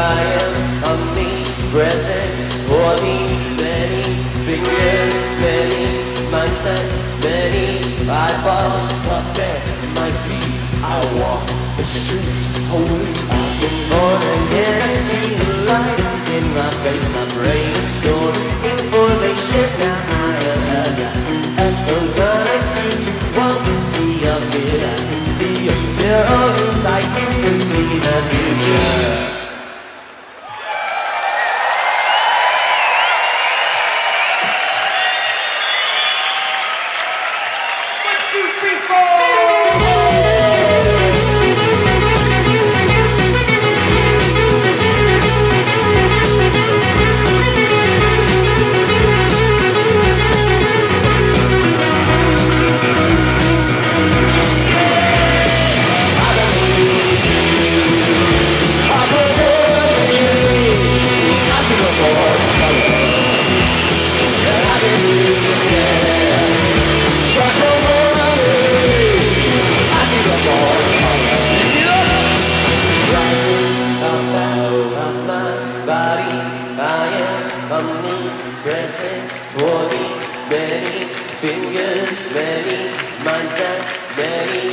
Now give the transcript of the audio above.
lion, omnipresence, for the many fingers, many mindsets, many eyeballs, puppet in my feet. I walk the streets holy. I've been born again, I see the lights in my face, my brain is stored. Information now I am Echoes that I see, want to see a bit, I can see a mirror. Omnipresent for the many fingers, many minds and many